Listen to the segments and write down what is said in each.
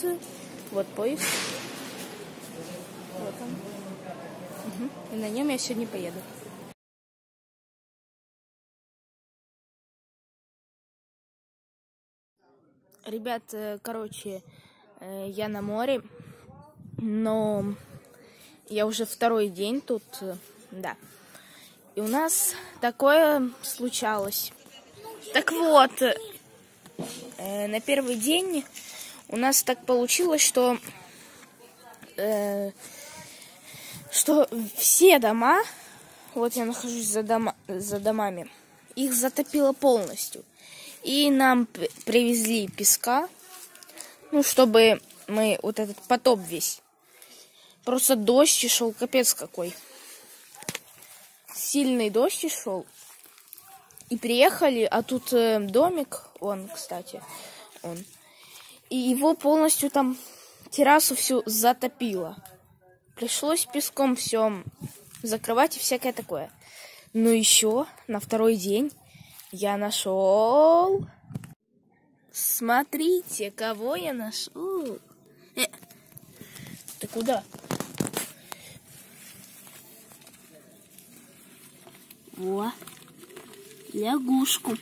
станцию. Вот поезд. Вот он. Мгм. И на нем я сегодня поеду. Ребят, э, короче, э, я на море, но я уже второй день тут, э, да. И у нас такое случалось. Так вот, на первый день у нас так получилось, что э, что все дома, вот я нахожусь за, дома, за домами, их затопило полностью. И нам привезли песка, ну, чтобы мы вот этот потоп весь. Просто дождь и шел, капец какой. Сильный дождь и шел. И приехали, а тут э, домик, он, кстати, он. И его полностью там террасу всю затопило. Пришлось песком все закрывать и всякое такое. Но еще на второй день я нашел. Смотрите, кого я нашел. Э, ты куда? Во, лягушку.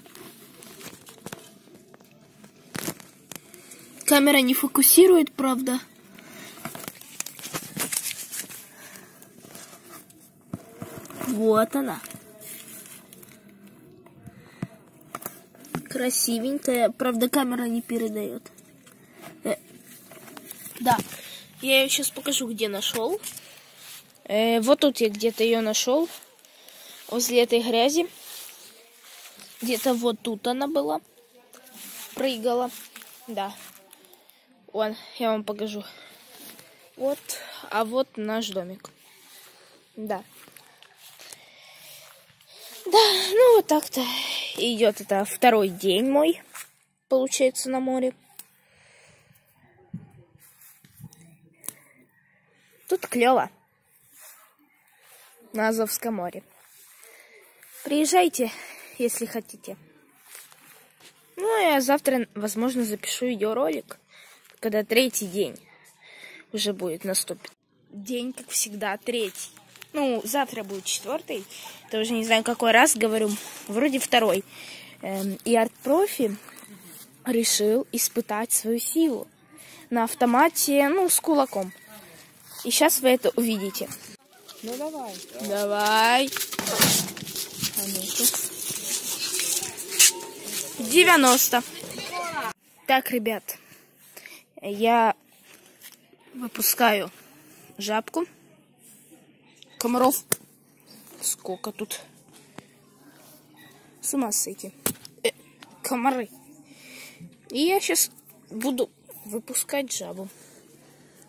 Камера не фокусирует, правда? Вот она. Красивенькая. Правда, камера не передает. Э, да. Я ее сейчас покажу, где нашел. Э, вот тут я где-то ее нашел. Возле этой грязи. Где-то вот тут она была. Прыгала. Да. Вон, я вам покажу. Вот, а вот наш домик. Да. Да, ну вот так-то идет это второй день мой, получается, на море. Тут клево. На Азовском море. Приезжайте, если хотите. Ну, я завтра, возможно, запишу видеоролик, когда третий день уже будет наступит. День, как всегда, третий. Ну, завтра будет четвертый. Это уже не знаю, какой раз говорю. Вроде второй. Эм, И арт-профи решил испытать свою силу на автомате, ну, с кулаком. И сейчас вы это увидите. Ну давай. Давай. А ну-ка. 90. Так, ребят, я выпускаю жабку. Комаров. Сколько тут? С ума сойти. Э, комары. И я сейчас буду выпускать жабу.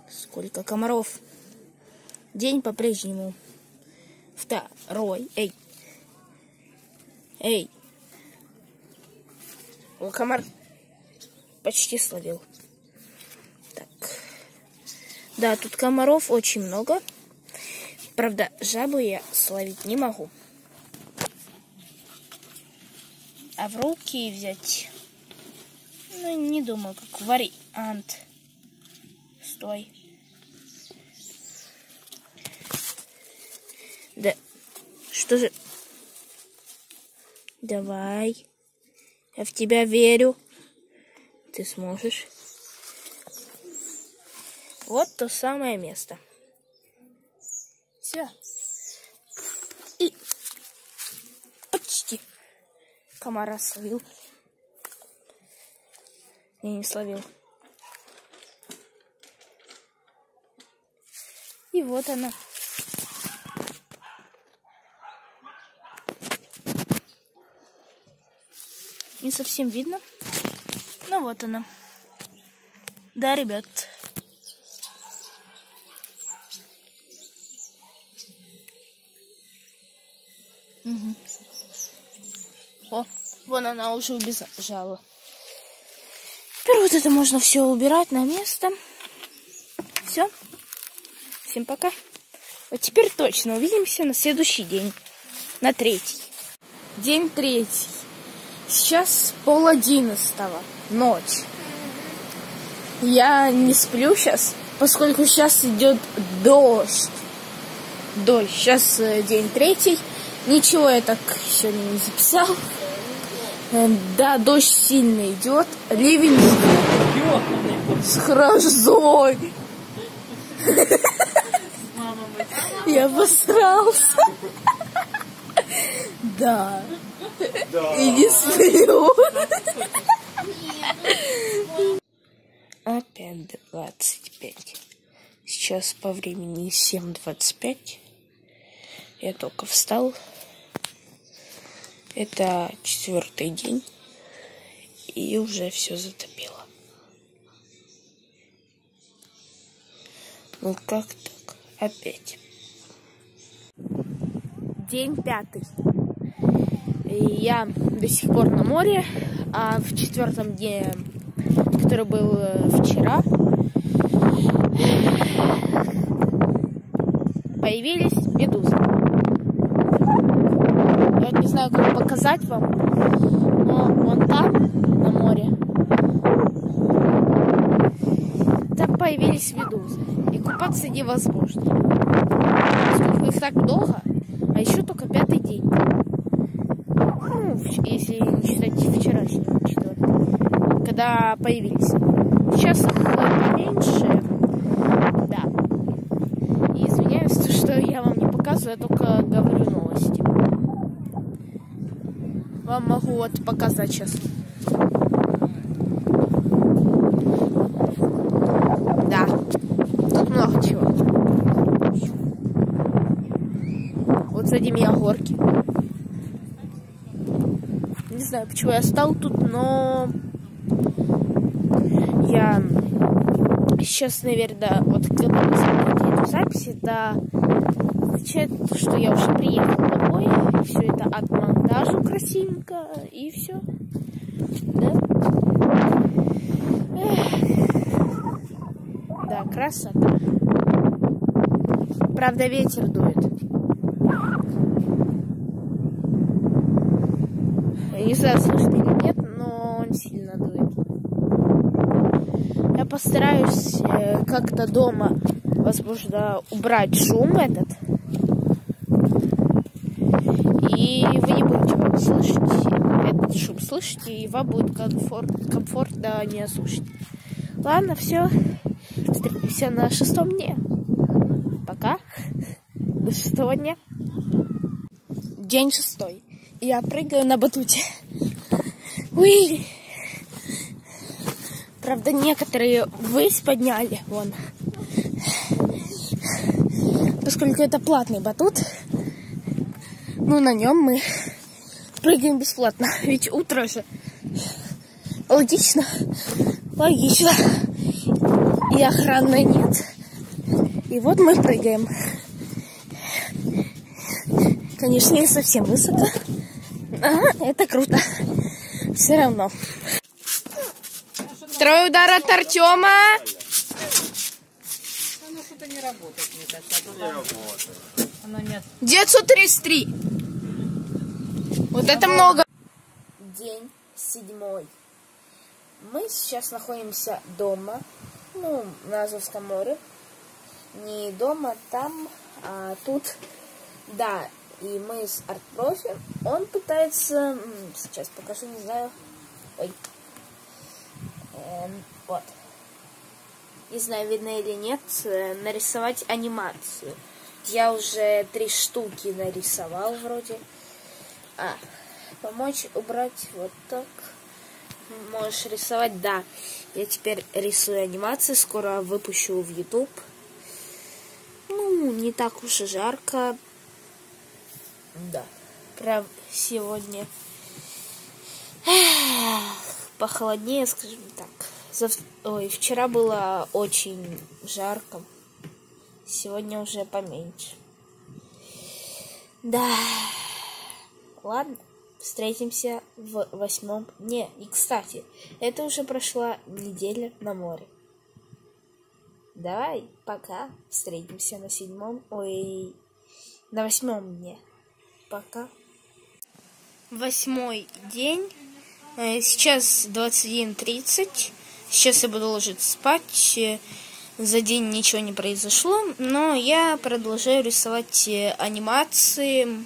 Сколько комаров. День по-прежнему. Второй. Эй. Эй. О, комар почти словил. Да, тут комаров очень много. Правда, жабу я словить не могу. А в руки взять... Ну, не думаю, как вариант. Стой. Да, что же... Давай. Я в тебя верю. Ты сможешь. Вот то самое место. Все. И почти комара словил. Я не словил. И вот она. Не совсем видно. Ну вот она. Да, ребят. Мгм. О, вон она уже убежала. Теперь вот это можно все убирать на место. Все. Всем пока. Вот теперь точно увидимся на следующий день. На третий. День третий. Сейчас пол одиннадцатого. Ночь. Я не сплю сейчас, поскольку сейчас идет дождь. Дождь. Сейчас э, день третий. Ничего я так сегодня не записал. Э, Да, дождь сильно идет. Ливень с грозой. Я обосрался. Да. И не сплю. Опять 25. Сейчас по времени 7.25. Я только встал. Это четвертый день. И уже все затопило. Ну как так? Опять. День пятый. И я до сих пор на море, а в четвертом дне, который был э, вчера, появились медузы. Не знаю, как показать вам, но вон там, на море, там появились медузы. И купаться невозможно. Поскольку их так много, а еще только пятый день. Ну, если не считать вчерашнего, четвертого, когда появились. Сейчас их поменьше, да. И извиняюсь, то, что я вам не показываю, я только говорю новости. Вам могу вот показать сейчас. Да, тут много чего. Вот сзади меня горки. Не знаю, почему я стал тут, но я сейчас, наверное, вот когда эту запись, это означает, что я уже приехал домой, все это отмонтажу красивенько, и все. Да? Эх. Да, красота. Правда, ветер дует. Я не знаю, слышно или нет, но он сильно дует. Я постараюсь э, как-то дома, возможно, убрать шум этот. И вы не будете слышать этот шум слышать, и вам будет комфорт, комфортно не слушать. Ладно, все. Встретимся на шестом дне. Пока. До шестого дня. День шестой. Я прыгаю на батуте. Уи! Правда, некоторые высь подняли, вон. Поскольку это платный батут, ну, на нем мы прыгаем бесплатно. Ведь утро же. Логично. Логично. И охраны нет. И вот мы прыгаем. Конечно, не совсем высоко. Ага, это круто. Все равно. Второй удар от Артема. Оно что-то не работает, мне кажется. а то там Оно нет. 933. Вот это много. День седьмой. Мы сейчас находимся дома, ну, на Азовском море. Не дома, там, а тут. Да, и мы с арт-профи. Он пытается... Сейчас покажу, не знаю. Ой. Эм, вот. Не знаю, видно или нет, э, нарисовать анимацию. Я уже три штуки нарисовал вроде. А, помочь убрать вот так. Можешь рисовать, да. Я теперь рисую анимации, скоро выпущу в YouTube. Ну, не так уж и жарко. Да. Прям сегодня похолоднее, скажем так. Зав- Ой, вчера было очень жарко. Сегодня уже поменьше. Да. Ладно, встретимся в восьмом дне. И, кстати, это уже прошла неделя на море. Давай, пока. Встретимся на седьмом, ой, на восьмом дне. Пока. Восьмой день. Э, сейчас 21.30. Сейчас я буду ложиться спать. Э, за день ничего не произошло, но я продолжаю рисовать э, анимации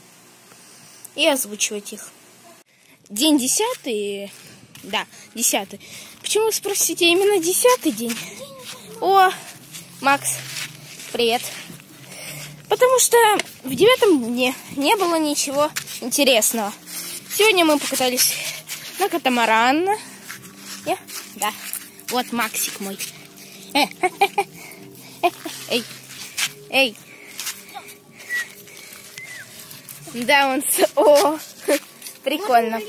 и озвучивать их. День десятый. Да, десятый. Почему спросите именно десятый день? О, Макс, привет. Потому что в девятом дне не было ничего интересного. Сегодня мы покатались на катамаран. Я? Да. Вот Максик мой. Эй, эй. Да, он... О, прикольно.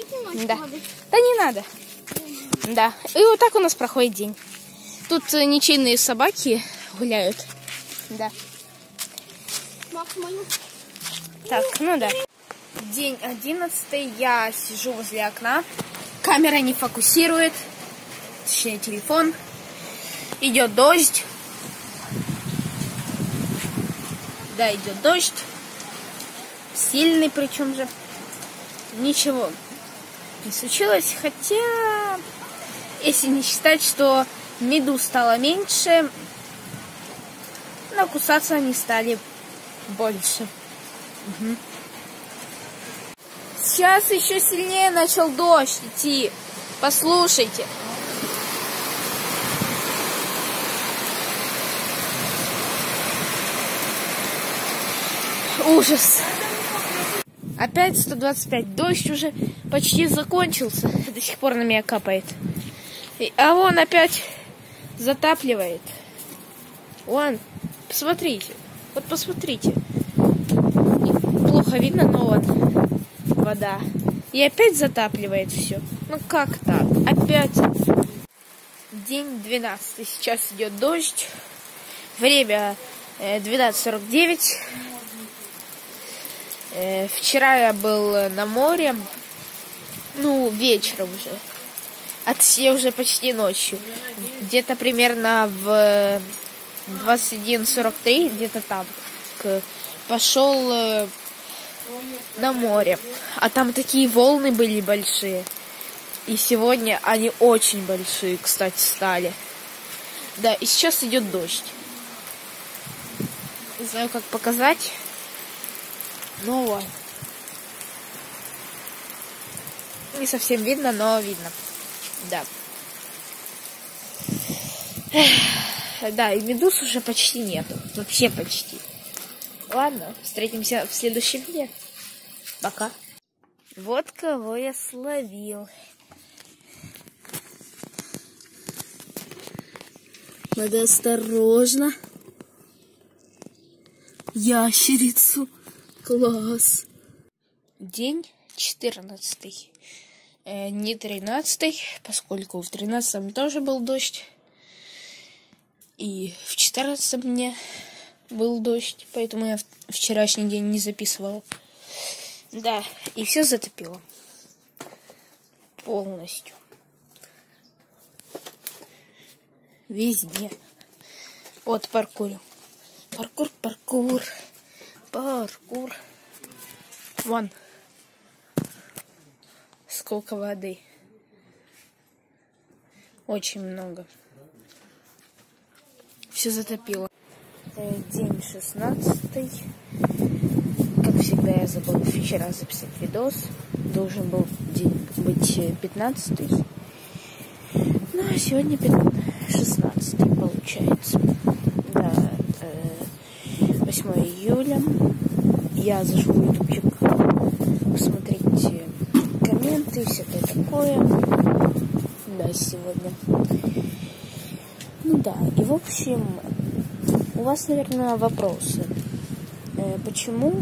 Да. Да не надо. Да. И вот так у нас проходит день. Тут ничейные собаки гуляют. Да. Так, ну да. День одиннадцатый. Я сижу возле окна. Камера не фокусирует. Точнее, телефон. Идет дождь. Да, идет дождь. Сильный причем же. Ничего не случилось. Хотя, если не считать, что меду стало меньше, но кусаться они стали больше. Угу. Сейчас еще сильнее начал дождь идти. Послушайте. Ужас. Опять 125. Дождь уже почти закончился. До сих пор на меня капает. А он опять затапливает. Вон, посмотрите. Вот посмотрите. Плохо видно, но вот вода. И опять затапливает все. Ну как так? Опять. День 12. Сейчас идет дождь. Время 12.49. Э, э, вчера я был на море. Ну, вечером уже. От я уже почти ночью. Где-то примерно в 21.43, где-то там, пошел э, на море. А там такие волны были большие. И сегодня они очень большие, кстати, стали. Да, и сейчас идет дождь. Не знаю, как показать. Ну вот. Не совсем видно, но видно. Да. Да, и медуз уже почти нету. Вообще почти. Ладно, встретимся в следующем дне. Пока. Вот кого я словил. Надо осторожно. Ящерицу. Класс. День четырнадцатый. Э, не тринадцатый, поскольку в тринадцатом тоже был дождь. И в четырнадцатом дне был дождь, поэтому я вчерашний день не записывал. Да, и все затопило. Полностью. Везде. Вот паркур. Паркур, паркур. Паркур. Вон. Сколько воды. Очень много. Все затопило. Э, день шестнадцатый. Как всегда, я забыл вчера записать видос. Должен был день быть э, пятнадцатый. Ну, а сегодня шестнадцатый получается. Да, 8 э, июля. Я зашел в ютубчик посмотреть комменты и всякое такое. Да, сегодня. Ну да, и в общем, у вас, наверное, вопросы. Э, почему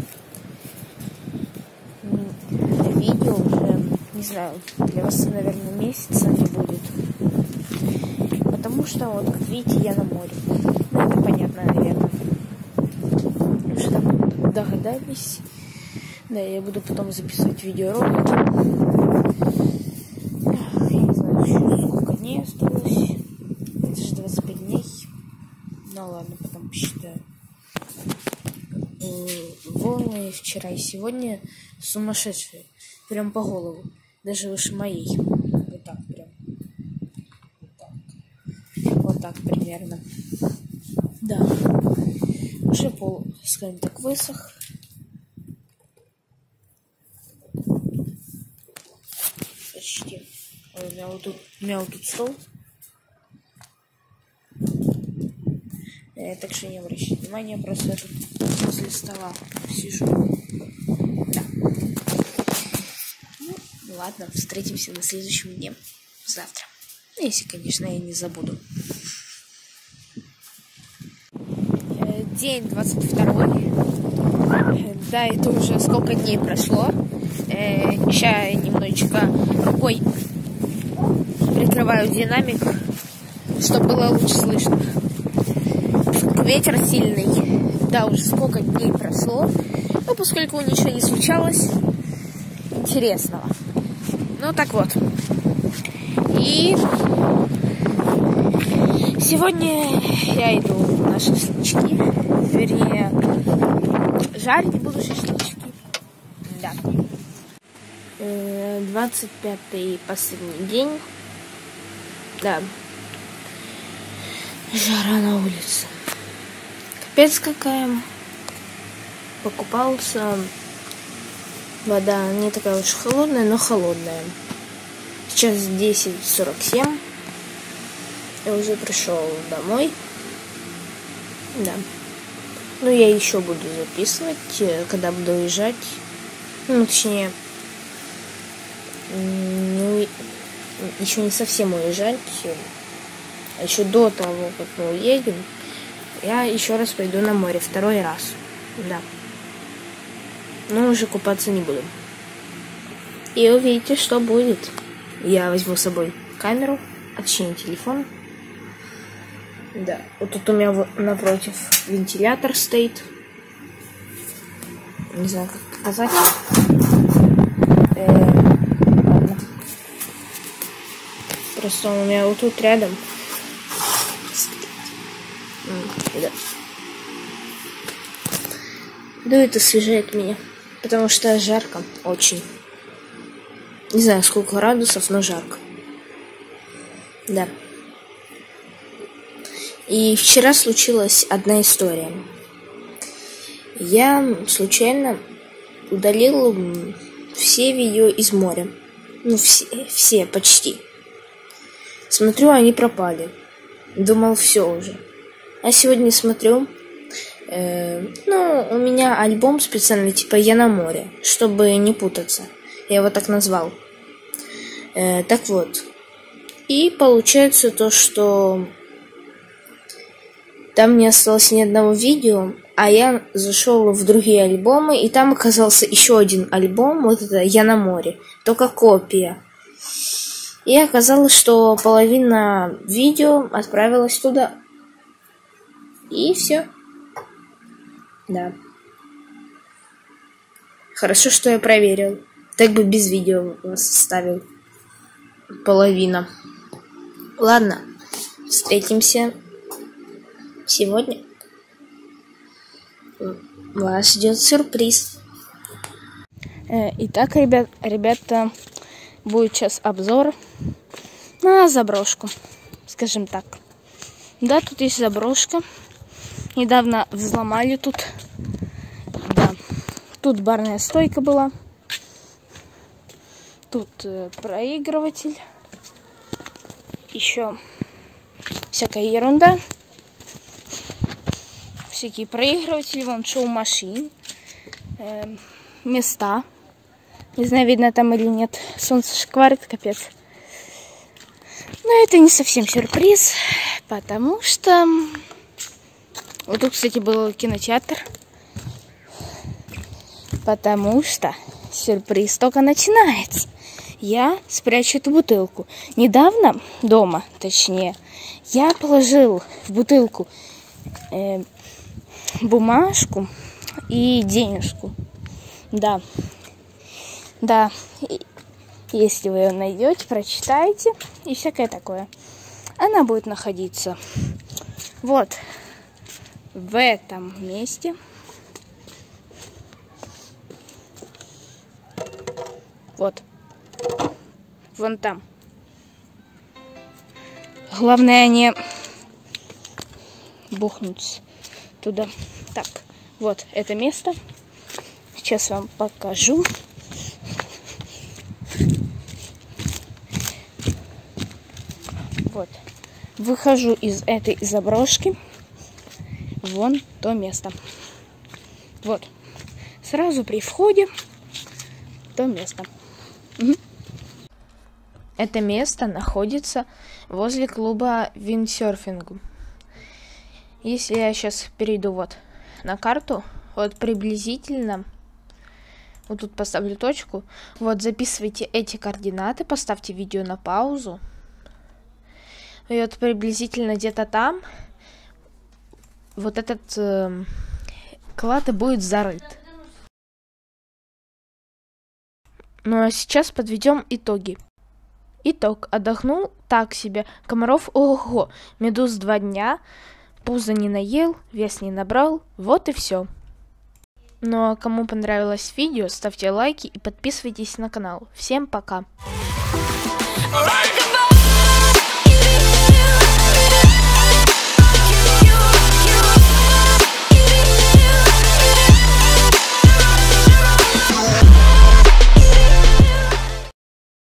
видео уже, не знаю, для вас, наверное, месяца не будет? Потому что, вот, как видите, я на море. Ну, это понятно, наверное. Что там догадались? Да, я буду потом записывать видеоролики. Я не знаю, сколько дней осталось. Это же 25 дней. Ну ладно, потом посчитаю. Волны вчера и сегодня сумасшедшие. Прям по голову. Даже выше моей. Вот так прям. Вот так. Вот так примерно. Да. Уже пол, скажем так, высох. Почти. Ой, у меня вот тут, у меня вот тут стол. Э, так что не обращайте внимания, просто я тут возле стола сижу. Да. Ну, ладно, встретимся на следующем дне. Завтра. Если, конечно, я не забуду. Э, день 22. Э, да, это уже сколько дней прошло. Сейчас я немножечко рукой прикрываю динамик, чтобы было лучше слышно ветер сильный. Да, уже сколько дней прошло. Ну, поскольку ничего не случалось интересного. Ну, так вот. И сегодня я иду на шашлычки. Вернее, жарить буду шашлычки. Да. 25-й э, последний день. Да. Жара на улице. Капец какая. Покупался. Вода не такая уж холодная, но холодная. Сейчас 10.47. Я уже пришел домой. Да. Ну, я еще буду записывать, э, когда буду уезжать. Ну, точнее, не, еще не совсем уезжать. А еще до того, как мы уедем, я еще раз пойду на море, второй раз. Да. Но уже купаться не буду. И увидите, что будет. Я возьму с собой камеру, а точнее телефон. Да, вот тут у меня напротив вентилятор стоит. Не знаю, как показать. Э. Просто у меня вот тут рядом да. Дует освежает меня. Потому что жарко очень. Не знаю, сколько градусов, но жарко. Да. И вчера случилась одна история. Я случайно удалил все видео из моря. Ну, все, все почти. Смотрю, они пропали. Думал, все уже. А сегодня смотрю, э, ну, у меня альбом специальный, типа «Я на море», чтобы не путаться. Я его так назвал. Э, так вот. И получается то, что там не осталось ни одного видео, а я зашел в другие альбомы, и там оказался еще один альбом, вот это «Я на море», только копия. И оказалось, что половина видео отправилась туда. И все. Да. Хорошо, что я проверил. Так бы без видео вас оставил. Половина. Ладно, встретимся сегодня. Вас ждет сюрприз. Э, итак, ребят, ребята, будет сейчас обзор на заброшку, скажем так. Да, тут есть заброшка. Недавно взломали тут. Да. Тут барная стойка была. Тут э, проигрыватель. Еще всякая ерунда. Всякие проигрыватели. Вон шоу машин. Э, места. Не знаю, видно там или нет. Солнце шкварит, капец. Но это не совсем сюрприз, потому что вот тут, кстати, был кинотеатр. Потому что сюрприз только начинается. Я спрячу эту бутылку. Недавно дома, точнее, я положил в бутылку э, бумажку и денежку. Да. Да. И, если вы ее найдете, прочитайте и всякое такое. Она будет находиться вот в этом месте. Вот. Вон там. Главное не бухнуть туда. Так, вот это место. Сейчас вам покажу. Вот. Выхожу из этой заброшки. Вон то место. Вот. Сразу при входе то место. Это место находится возле клуба виндсерфингу. Если я сейчас перейду вот на карту, вот приблизительно, вот тут поставлю точку, вот записывайте эти координаты, поставьте видео на паузу, и вот приблизительно где-то там вот этот э, клад и будет зарыт. Ну а сейчас подведем итоги. Итог. Отдохнул так себе. Комаров ого. Медуз два дня. Пузо не наел, вес не набрал. Вот и все. Ну а кому понравилось видео, ставьте лайки и подписывайтесь на канал. Всем пока. Alright.